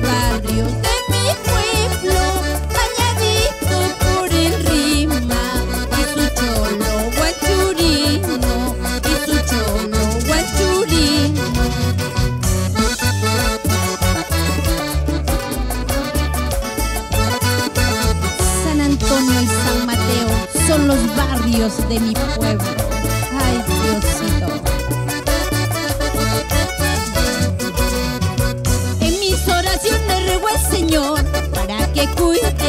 barrios de mi pueblo, bañadito por el rima, y su cholo guachurino, y su cholo guachurino. San Antonio y San Mateo son los barrios de mi pueblo.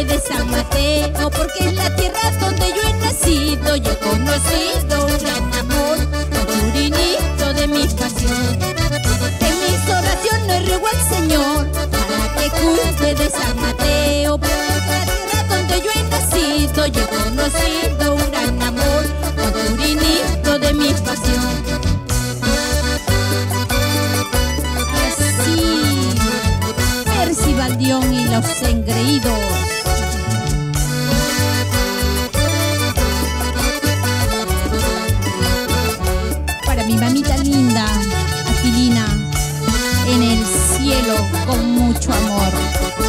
De San Mateo, porque es la tierra donde yo he nacido y he conocido un gran amor, turinito de mi pasión. En mis oraciones ruego al Señor para que cuide de San Mateo, porque es la tierra donde yo he nacido y he conocido cielo con mucho amor.